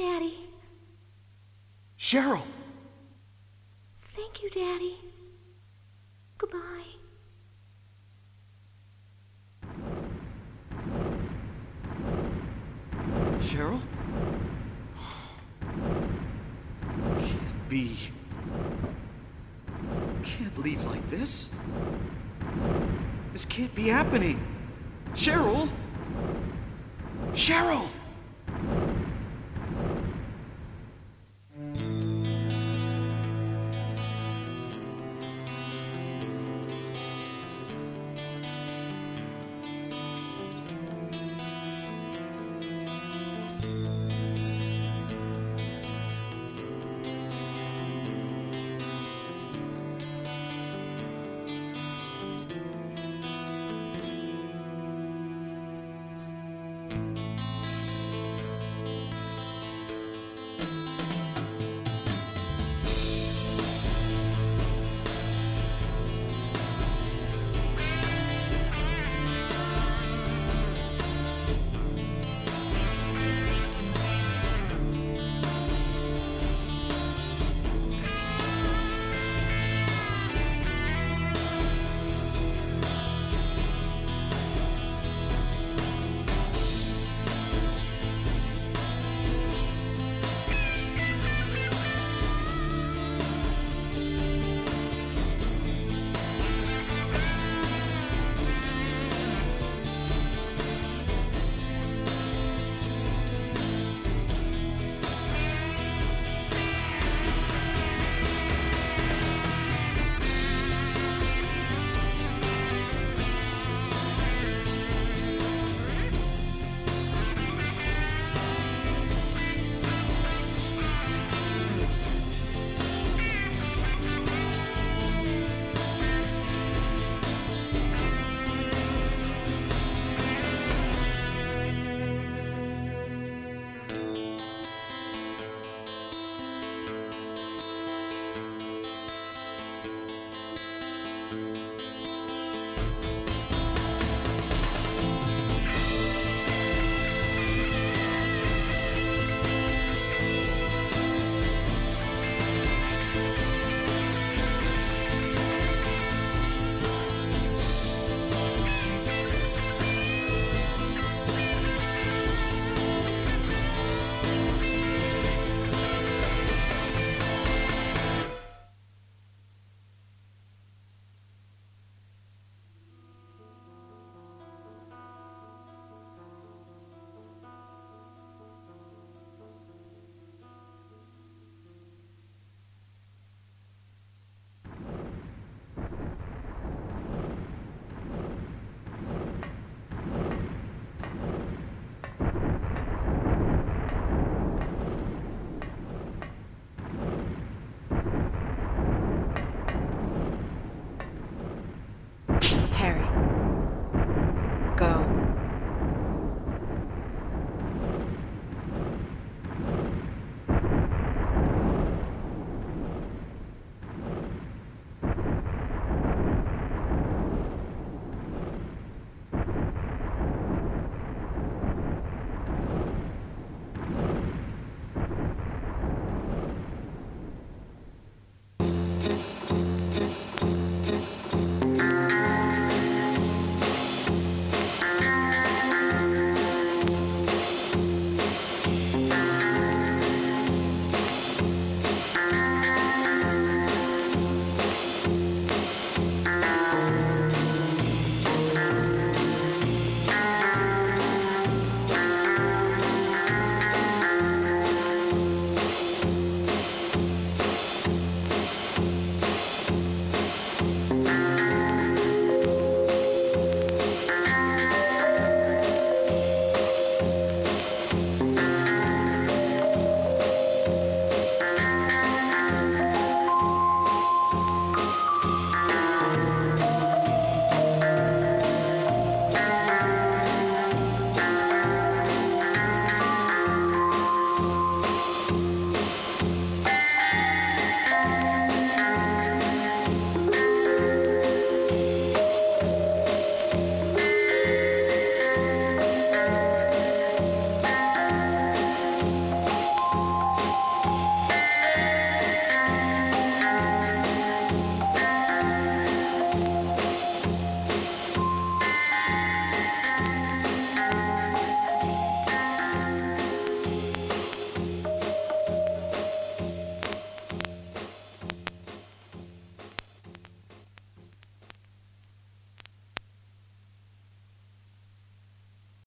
Daddy. Cheryl! Thank you, Daddy. Goodbye. Cheryl? Can't be. Can't leave like this. This can't be happening. Cheryl? Cheryl!